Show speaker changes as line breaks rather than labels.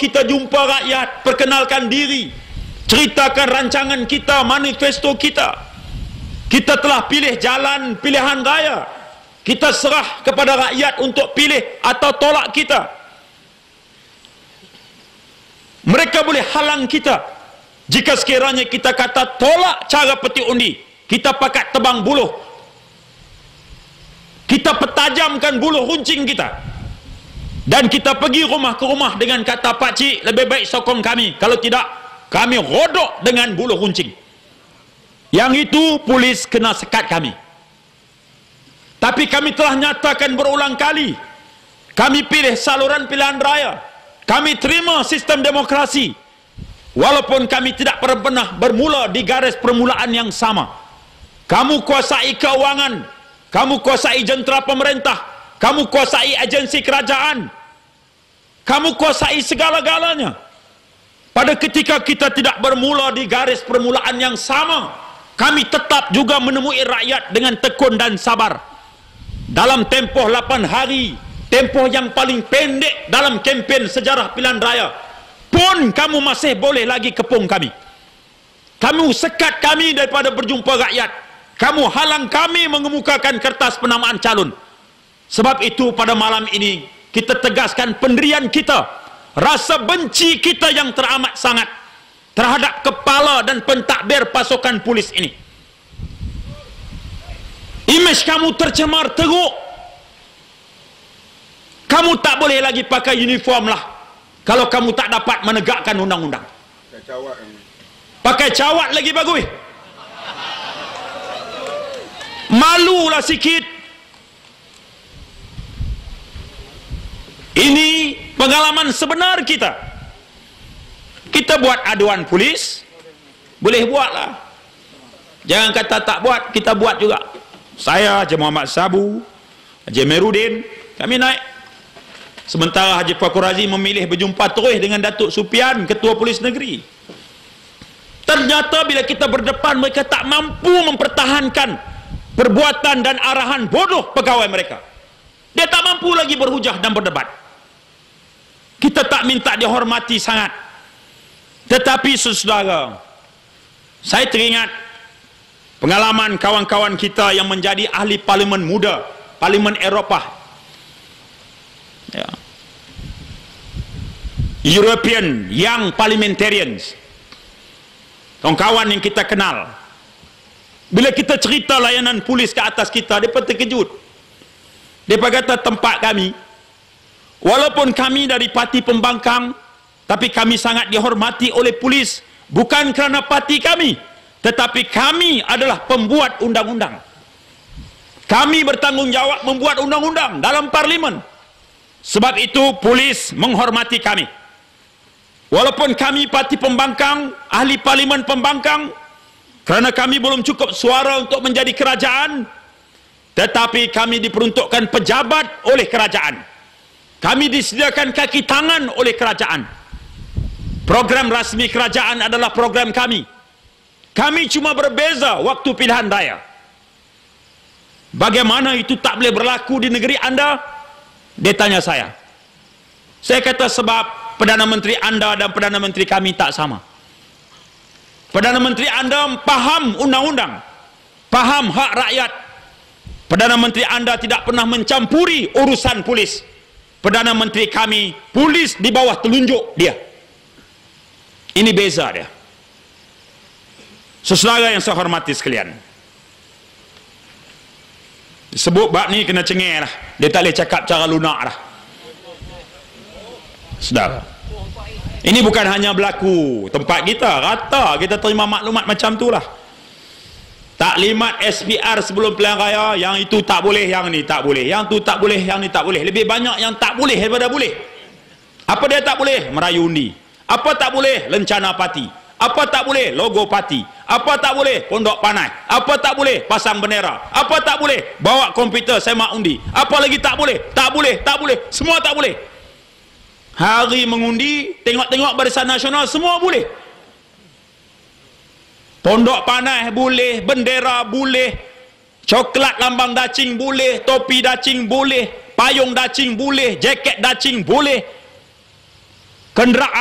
kita jumpa rakyat perkenalkan diri. Ceritakan rancangan kita manifesto kita. Kita telah pilih jalan pilihan raya. Kita serah kepada rakyat untuk pilih atau tolak kita. Mereka boleh halang kita. Jika sekiranya kita kata tolak cara peti undi kita pakat tebang buluh. Kita petajamkan buluh runcing kita dan kita pergi rumah ke rumah dengan kata Pak Cik lebih baik sokong kami. Kalau tidak kami rodok dengan buluh runcing. Yang itu polis kena sekat kami. Tapi kami telah nyatakan berulang kali kami pilih saluran pilihan raya. Kami terima sistem demokrasi walaupun kami tidak pernah bermula di garis permulaan yang sama. Kamu kuasai keuangan kamu kuasai jentera pemerintah kamu kuasai agensi kerajaan. Kamu kuasai segala-galanya. Pada ketika kita tidak bermula di garis permulaan yang sama kami tetap juga menemui rakyat dengan tekun dan sabar. Dalam tempoh 8 hari tempoh yang paling pendek dalam kempen sejarah pilihan raya pun kamu masih boleh lagi kepung kami. Kamu sekat kami daripada berjumpa rakyat. Kamu halang kami mengemukakan kertas penamaan calon sebab itu pada malam ini kita tegaskan pendirian kita rasa benci kita yang teramat sangat terhadap kepala dan pentadbir pasukan polis ini. Imej kamu tercemar teruk. Kamu tak boleh lagi pakai uniform lah kalau kamu tak dapat menegakkan undang-undang. Pakai cawat lagi bagus. Malulah sikit Ini pengalaman sebenar kita. Kita buat aduan polis, boleh buatlah. Jangan kata tak buat, kita buat juga. Saya, Haji Muhammad Sabu, Haji Merudin, kami naik. Sementara Haji Fakur Razi memilih berjumpa terus dengan Datuk Supian, Ketua Polis Negeri. Ternyata bila kita berdepan, mereka tak mampu mempertahankan perbuatan dan arahan bodoh pegawai mereka. Dia tak mampu lagi berhujah dan berdebat kita tak minta dihormati sangat. Tetapi saudara saya teringat pengalaman kawan-kawan kita yang menjadi ahli parlimen muda parlimen Eropah. Ya. European Young Parliamentarians. Kawan-kawan yang kita kenal. Bila kita cerita layanan polis ke atas kita mereka terkejut. Mereka kata tempat kami Walaupun kami dari parti pembangkang, tapi kami sangat dihormati oleh polis. Bukan kerana parti kami, tetapi kami adalah pembuat undang-undang. Kami bertanggungjawab membuat undang-undang dalam parlimen. Sebab itu polis menghormati kami. Walaupun kami parti pembangkang, ahli parlimen pembangkang, kerana kami belum cukup suara untuk menjadi kerajaan, tetapi kami diperuntukkan pejabat oleh kerajaan kami disediakan kaki tangan oleh kerajaan. Program rasmi kerajaan adalah program kami. Kami cuma berbeza waktu pilihan raya. Bagaimana itu tak boleh berlaku di negeri anda? Dia tanya saya. Saya kata sebab Perdana Menteri anda dan Perdana Menteri kami tak sama. Perdana Menteri anda paham undang-undang paham hak rakyat. Perdana Menteri anda tidak pernah mencampuri urusan polis Perdana Menteri kami polis di bawah telunjuk dia. Ini beza dia. Sesaudara yang saya hormati sekalian. Sebut bab ni kena cengir lah. Dia tak boleh cakap cara lunak lah. Saudara ini bukan hanya berlaku. Tempat kita rata kita terima maklumat macam tu lah taklimat SPR sebelum pilihan raya yang itu tak boleh yang ni tak boleh. Yang tu tak boleh yang ni tak boleh. Lebih banyak yang tak boleh daripada boleh. Apa dia tak boleh? Merayu undi. Apa tak boleh? Lencana parti apa tak boleh? Logo parti apa tak boleh? Pondok panai. Apa tak boleh? Pasang bendera. Apa tak boleh? Bawa komputer semak undi. Apa lagi tak boleh? Tak boleh tak boleh. Semua tak boleh. Hari mengundi tengok-tengok barisan nasional semua boleh Pondok panah boleh, bendera boleh, coklat lambang dacing boleh, topi dacing boleh, payung dacing boleh, jaket dacing boleh. kenderaan